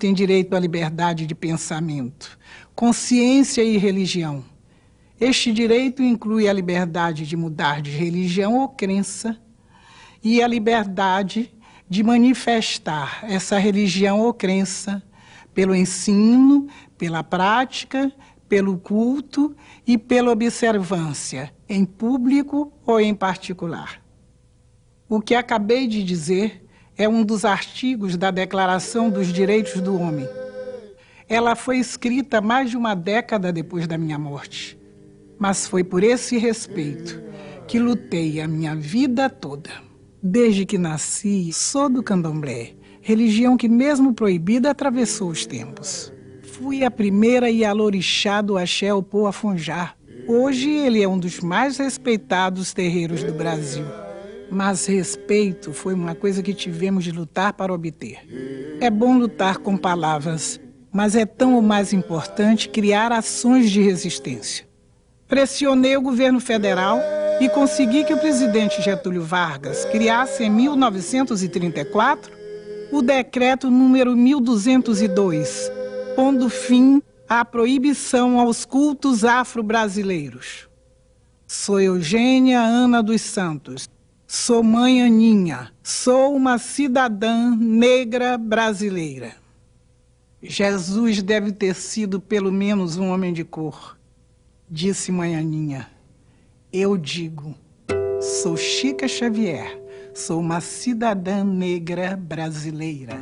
tem direito à liberdade de pensamento, consciência e religião. Este direito inclui a liberdade de mudar de religião ou crença e a liberdade de manifestar essa religião ou crença pelo ensino, pela prática, pelo culto e pela observância, em público ou em particular. O que acabei de dizer é um dos artigos da Declaração dos Direitos do Homem. Ela foi escrita mais de uma década depois da minha morte, mas foi por esse respeito que lutei a minha vida toda. Desde que nasci, sou do candomblé, religião que, mesmo proibida, atravessou os tempos. Fui a primeira Yalorixá do Axé Opoafonjá. Hoje ele é um dos mais respeitados terreiros do Brasil. Mas respeito foi uma coisa que tivemos de lutar para obter. É bom lutar com palavras, mas é tão ou mais importante criar ações de resistência. Pressionei o governo federal e consegui que o presidente Getúlio Vargas criasse em 1934 o decreto número 1202, pondo fim à proibição aos cultos afro-brasileiros. Sou Eugênia Ana dos Santos. Sou mãe Aninha. Sou uma cidadã negra brasileira. Jesus deve ter sido pelo menos um homem de cor, disse mãe Aninha. Eu digo, sou Chica Xavier, sou uma cidadã negra brasileira.